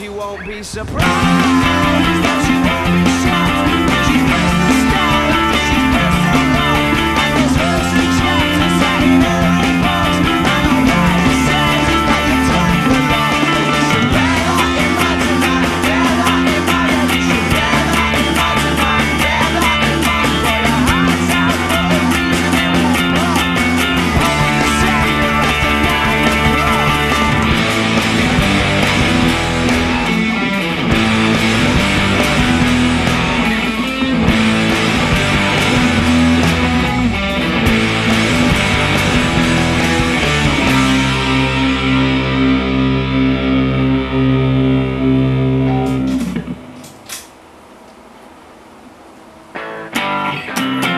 you won't be surprised. Bye.